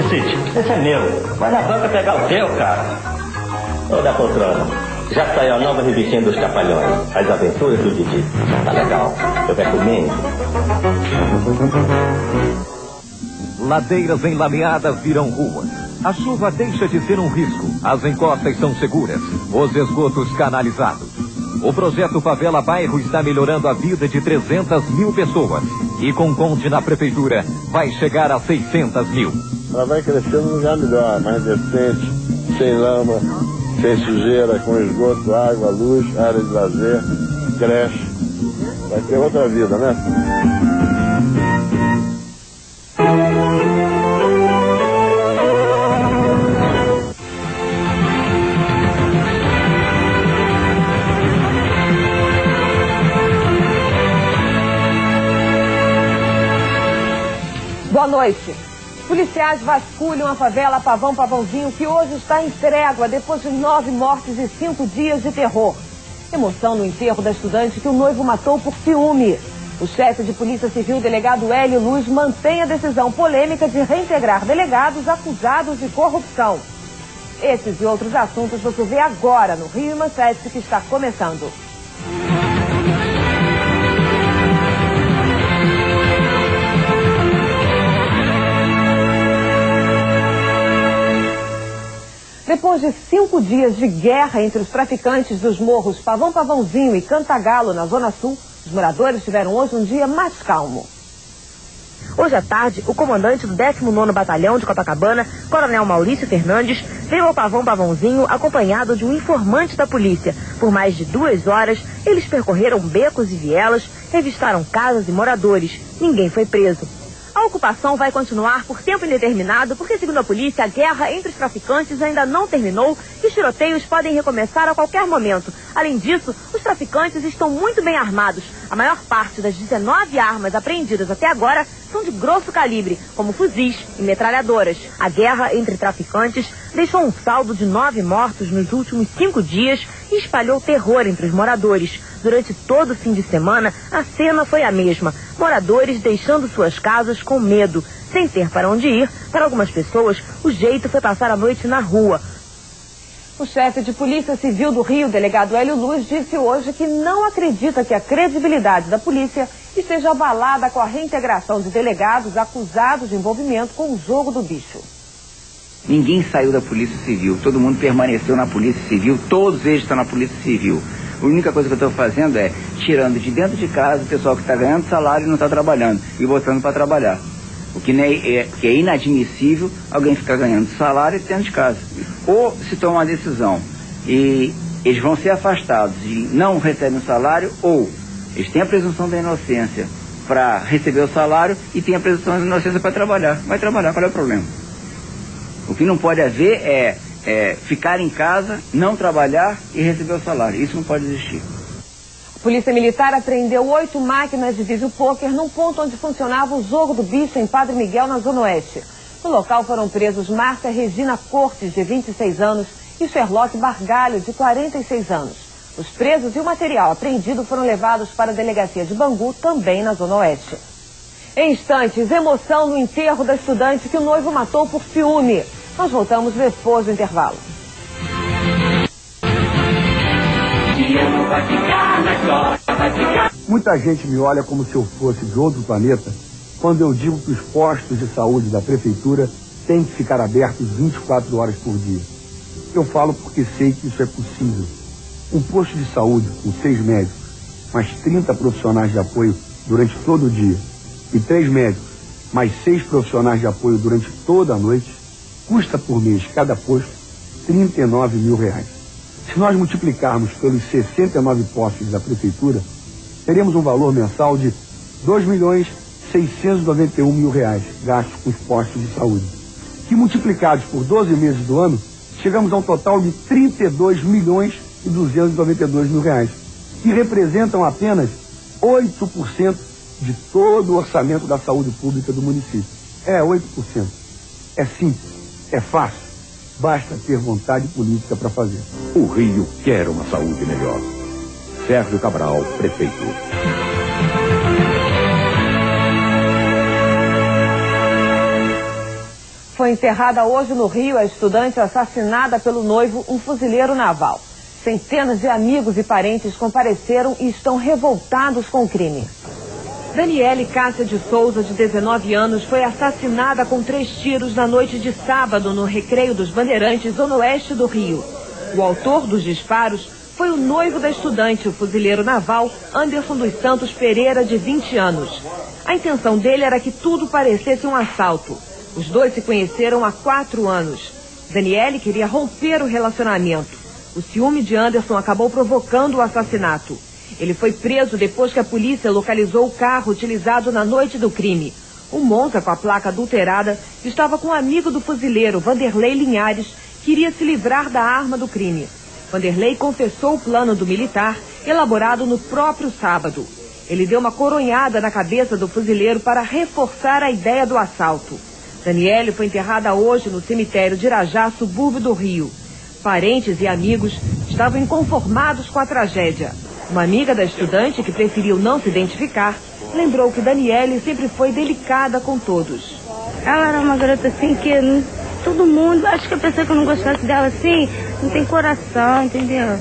Esse é meu. Vai na banca pegar o teu, cara. Ô da poltrona, já saiu a nova revistinha dos Trapalhões. As aventuras do Didi. Tá legal. Eu recomendo. Ladeiras enlameadas viram ruas. A chuva deixa de ser um risco. As encostas são seguras. Os esgotos canalizados. O projeto Favela Bairro está melhorando a vida de 300 mil pessoas. E com Conte na prefeitura, vai chegar a 600 mil. Ela vai crescendo num lugar melhor, mais decente, sem lama, sem sujeira, com esgoto, água, luz, área de lazer, creche. Vai ter outra vida, né? Boa noite. Policiais vasculham a favela Pavão Pavãozinho, que hoje está em trégua depois de nove mortes e cinco dias de terror. Emoção no enterro da estudante que o noivo matou por ciúme. O chefe de Polícia Civil, delegado Hélio Luz, mantém a decisão polêmica de reintegrar delegados acusados de corrupção. Esses e outros assuntos você vê agora no Rio Manchete, que está começando. Depois de cinco dias de guerra entre os traficantes dos morros Pavão Pavãozinho e Cantagalo, na Zona Sul, os moradores tiveram hoje um dia mais calmo. Hoje à tarde, o comandante do 19º Batalhão de Copacabana, Coronel Maurício Fernandes, veio ao Pavão Pavãozinho acompanhado de um informante da polícia. Por mais de duas horas, eles percorreram becos e vielas, revistaram casas e moradores. Ninguém foi preso. A ocupação vai continuar por tempo indeterminado, porque, segundo a polícia, a guerra entre os traficantes ainda não terminou e os tiroteios podem recomeçar a qualquer momento. Além disso, os traficantes estão muito bem armados. A maior parte das 19 armas apreendidas até agora são de grosso calibre, como fuzis e metralhadoras. A guerra entre traficantes deixou um saldo de nove mortos nos últimos cinco dias espalhou terror entre os moradores. Durante todo o fim de semana, a cena foi a mesma. Moradores deixando suas casas com medo. Sem ter para onde ir, para algumas pessoas, o jeito foi passar a noite na rua. O chefe de Polícia Civil do Rio, delegado Hélio Luz, disse hoje que não acredita que a credibilidade da polícia esteja abalada com a reintegração de delegados acusados de envolvimento com o jogo do bicho. Ninguém saiu da Polícia Civil, todo mundo permaneceu na Polícia Civil, todos eles estão na Polícia Civil. A única coisa que eu estou fazendo é tirando de dentro de casa o pessoal que está ganhando salário e não está trabalhando e botando para trabalhar. O que, é, que é inadmissível alguém ficar ganhando salário dentro de casa. Ou se toma uma decisão e eles vão ser afastados e não recebem o salário, ou eles têm a presunção da inocência para receber o salário e têm a presunção da inocência para trabalhar. Vai trabalhar, qual é o problema? O que não pode haver é é, ficar em casa, não trabalhar e receber o salário. Isso não pode existir. Polícia Militar apreendeu oito máquinas de vídeo poker num ponto onde funcionava o jogo do bicho em Padre Miguel, na Zona Oeste. No local foram presos Márcia Regina Cortes, de 26 anos, e Sherlock Bargalho, de 46 anos. Os presos e o material apreendido foram levados para a delegacia de Bangu, também na Zona Oeste. Em instantes, emoção no enterro da estudante que o noivo matou por ciúme. Nós voltamos depois do intervalo. Muita gente me olha como se eu fosse de outro planeta quando eu digo que os postos de saúde da prefeitura têm que ficar abertos 24 horas por dia. Eu falo porque sei que isso é possível. Um posto de saúde com seis médicos, mais 30 profissionais de apoio durante todo o dia, e três médicos, mais seis profissionais de apoio durante toda a noite, custa por mês cada posto 39 mil reais. Se nós multiplicarmos pelos 69 postos da prefeitura, teremos um valor mensal de 2 milhões 691 mil reais gastos com os postos de saúde. Que multiplicados por 12 meses do ano, chegamos a um total de 32 milhões e 292 mil reais, que representam apenas 8% de todo o orçamento da saúde pública do município. É 8%. É simples. É fácil. Basta ter vontade política para fazer. O Rio quer uma saúde melhor. Sérgio Cabral, prefeito. Foi enterrada hoje no Rio a estudante assassinada pelo noivo, um fuzileiro naval. Centenas de amigos e parentes compareceram e estão revoltados com o crime. Daniele Cássia de Souza, de 19 anos, foi assassinada com três tiros na noite de sábado no Recreio dos Bandeirantes, zona oeste do Rio. O autor dos disparos foi o noivo da estudante, o fuzileiro naval Anderson dos Santos Pereira, de 20 anos. A intenção dele era que tudo parecesse um assalto. Os dois se conheceram há quatro anos. Daniele queria romper o relacionamento. O ciúme de Anderson acabou provocando o assassinato. Ele foi preso depois que a polícia localizou o carro utilizado na noite do crime. O Monza, com a placa adulterada, estava com um amigo do fuzileiro, Vanderlei Linhares, que iria se livrar da arma do crime. Vanderlei confessou o plano do militar, elaborado no próprio sábado. Ele deu uma coronhada na cabeça do fuzileiro para reforçar a ideia do assalto. Daniele foi enterrada hoje no cemitério de Irajá, subúrbio do Rio. Parentes e amigos estavam inconformados com a tragédia. Uma amiga da estudante, que preferiu não se identificar, lembrou que Daniele sempre foi delicada com todos. Ela era uma garota assim que todo mundo, acho que a pessoa que eu não gostasse dela assim, não tem coração, entendeu?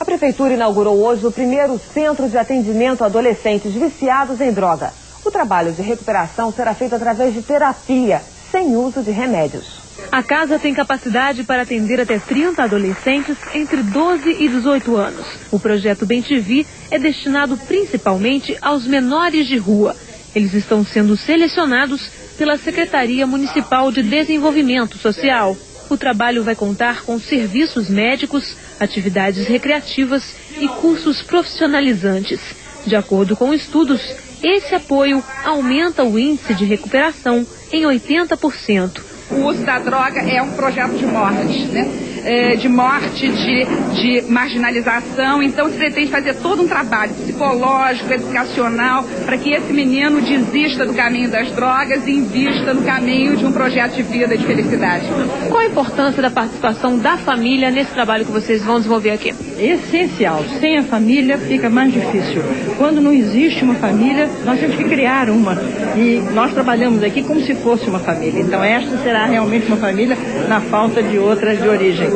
A prefeitura inaugurou hoje o primeiro centro de atendimento a adolescentes viciados em droga. O trabalho de recuperação será feito através de terapia, sem uso de remédios. A casa tem capacidade para atender até 30 adolescentes entre 12 e 18 anos. O projeto Bem TV é destinado principalmente aos menores de rua. Eles estão sendo selecionados pela Secretaria Municipal de Desenvolvimento Social. O trabalho vai contar com serviços médicos, atividades recreativas e cursos profissionalizantes. De acordo com estudos, esse apoio aumenta o índice de recuperação em 80% o uso da droga é um projeto de morte, né? É, de morte, de, de marginalização. Então se pretende fazer todo um trabalho psicológico, educacional, para que esse menino desista do caminho das drogas e invista no caminho de um projeto de vida de felicidade. Qual a importância da participação da família nesse trabalho que vocês vão desenvolver aqui? Essencial. Sem a família fica mais difícil. Quando não existe uma família, nós temos que criar uma. E nós trabalhamos aqui como se fosse uma família. Então esta será realmente uma família na falta de outras de origem.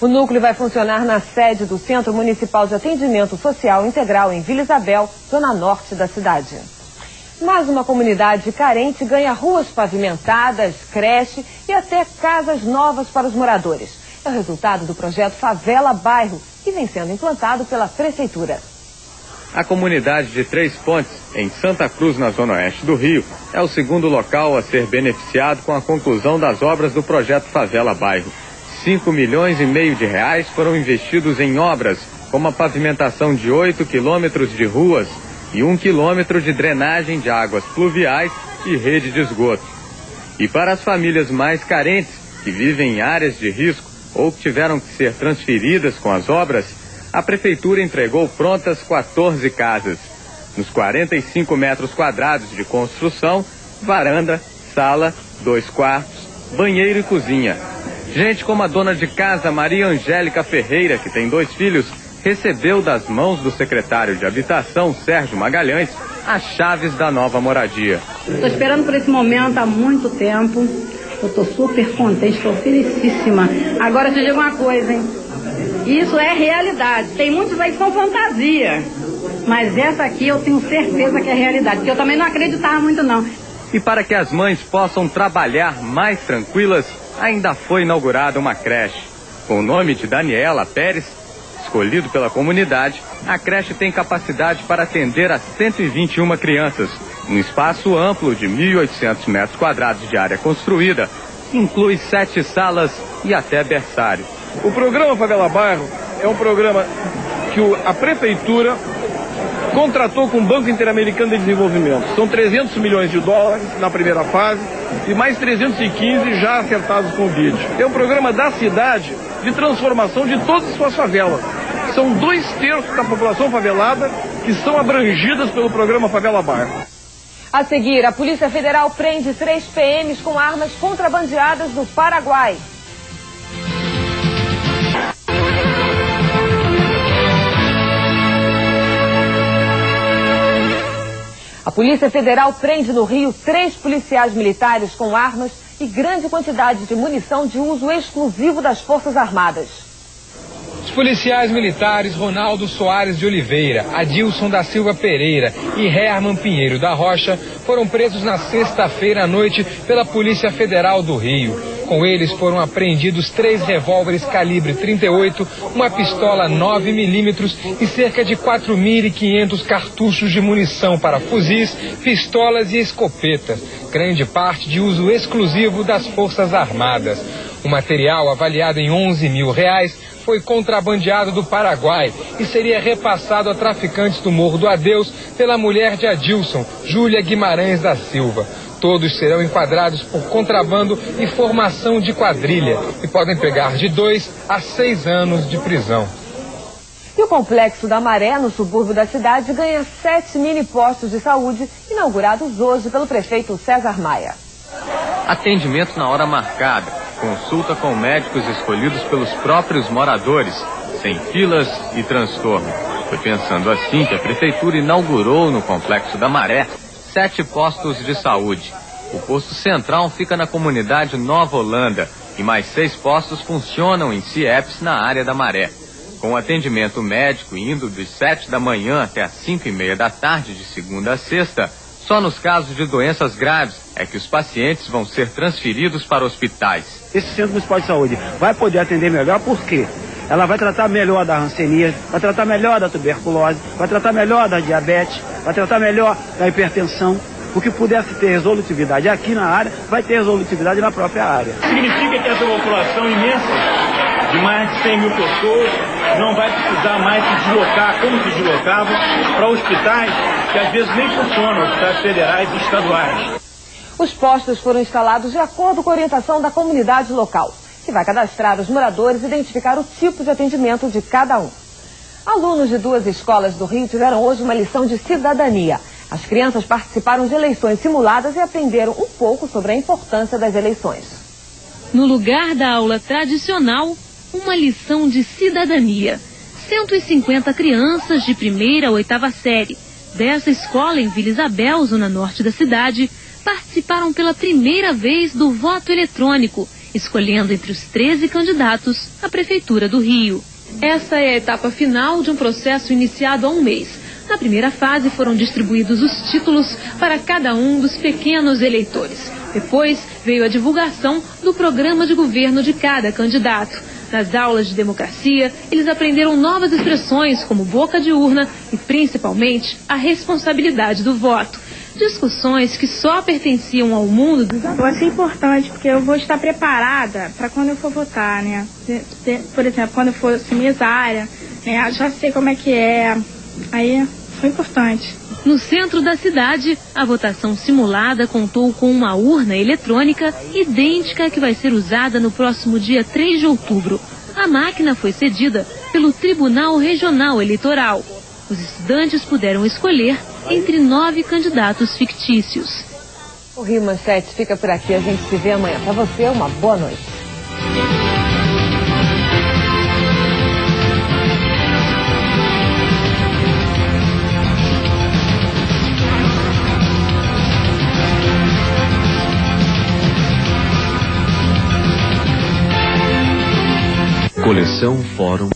O núcleo vai funcionar na sede do Centro Municipal de Atendimento Social Integral em Vila Isabel, zona norte da cidade. Mais uma comunidade carente ganha ruas pavimentadas, creche e até casas novas para os moradores. É o resultado do projeto Favela Bairro, que vem sendo implantado pela Prefeitura. A comunidade de Três Pontes, em Santa Cruz, na zona oeste do Rio, é o segundo local a ser beneficiado com a conclusão das obras do projeto Favela Bairro. 5 milhões e meio de reais foram investidos em obras, como a pavimentação de 8 quilômetros de ruas e um quilômetro de drenagem de águas pluviais e rede de esgoto. E para as famílias mais carentes, que vivem em áreas de risco ou que tiveram que ser transferidas com as obras, a prefeitura entregou prontas 14 casas. Nos 45 metros quadrados de construção, varanda, sala, dois quartos, banheiro e cozinha. Gente como a dona de casa Maria Angélica Ferreira, que tem dois filhos, recebeu das mãos do secretário de Habitação, Sérgio Magalhães, as chaves da nova moradia. Estou esperando por esse momento há muito tempo. Eu estou super contente, estou felicíssima. Agora te digo uma coisa, hein? Isso é realidade. Tem muitos aí que são fantasia. Mas essa aqui eu tenho certeza que é realidade. Porque eu também não acreditava muito, não. E para que as mães possam trabalhar mais tranquilas, ainda foi inaugurada uma creche. Com o nome de Daniela Pérez, escolhido pela comunidade, a creche tem capacidade para atender a 121 crianças, um espaço amplo de 1.800 metros quadrados de área construída, inclui sete salas e até berçário. O programa Favela Bairro é um programa que a prefeitura contratou com o Banco Interamericano de Desenvolvimento. São 300 milhões de dólares na primeira fase e mais 315 já acertados com o BID. É um programa da cidade de transformação de todas as suas favelas. São dois terços da população favelada que são abrangidas pelo programa Favela Bairro. A seguir, a Polícia Federal prende três PMs com armas contrabandeadas do Paraguai. A Polícia Federal prende no Rio três policiais militares com armas e grande quantidade de munição de uso exclusivo das Forças Armadas. Os policiais militares Ronaldo Soares de Oliveira, Adilson da Silva Pereira e Herman Pinheiro da Rocha foram presos na sexta-feira à noite pela Polícia Federal do Rio. Com eles foram apreendidos três revólveres calibre 38, uma pistola 9 milímetros e cerca de 4.500 cartuchos de munição para fuzis, pistolas e escopetas, grande parte de uso exclusivo das Forças Armadas. O material, avaliado em 11 mil reais, foi contrabandeado do Paraguai e seria repassado a traficantes do Morro do Adeus pela mulher de Adilson, Júlia Guimarães da Silva. Todos serão enquadrados por contrabando e formação de quadrilha e podem pegar de dois a seis anos de prisão. E o Complexo da Maré, no subúrbio da cidade, ganha sete mini postos de saúde, inaugurados hoje pelo prefeito César Maia. Atendimento na hora marcada, consulta com médicos escolhidos pelos próprios moradores, sem filas e transtorno. Foi pensando assim que a prefeitura inaugurou no Complexo da Maré sete postos de saúde. O posto central fica na comunidade Nova Holanda e mais seis postos funcionam em CIEPs na área da Maré. Com atendimento médico indo dos sete da manhã até as cinco e meia da tarde de segunda a sexta, só nos casos de doenças graves é que os pacientes vão ser transferidos para hospitais. Esse Centro Municipal de Saúde vai poder atender melhor por quê? Ela vai tratar melhor da rancenia, vai tratar melhor da tuberculose, vai tratar melhor da diabetes, vai tratar melhor da hipertensão. O que pudesse ter resolutividade aqui na área, vai ter resolutividade na própria área. Significa que essa população imensa, de mais de 100 mil pessoas, não vai precisar mais se deslocar como se deslocava para hospitais que às vezes nem funcionam, hospitais federais e estaduais. Os postos foram instalados de acordo com a orientação da comunidade local que vai cadastrar os moradores e identificar o tipo de atendimento de cada um. Alunos de duas escolas do Rio tiveram hoje uma lição de cidadania. As crianças participaram de eleições simuladas e aprenderam um pouco sobre a importância das eleições. No lugar da aula tradicional, uma lição de cidadania. 150 crianças de primeira a oitava série dessa escola em Vila Isabel, zona norte da cidade, participaram pela primeira vez do voto eletrônico escolhendo entre os 13 candidatos à Prefeitura do Rio. Essa é a etapa final de um processo iniciado há um mês. Na primeira fase foram distribuídos os títulos para cada um dos pequenos eleitores. Depois veio a divulgação do programa de governo de cada candidato. Nas aulas de democracia, eles aprenderam novas expressões como boca de urna e, principalmente, a responsabilidade do voto discussões que só pertenciam ao mundo dos Eu acho importante, porque eu vou estar preparada para quando eu for votar, né? Por exemplo, quando eu for mesária, né? Eu já sei como é que é. Aí foi importante. No centro da cidade, a votação simulada contou com uma urna eletrônica idêntica à que vai ser usada no próximo dia 3 de outubro. A máquina foi cedida pelo Tribunal Regional Eleitoral. Os estudantes puderam escolher entre nove candidatos fictícios. O Rio Manchete fica por aqui. A gente se vê amanhã. Para você, uma boa noite. Coleção Fórum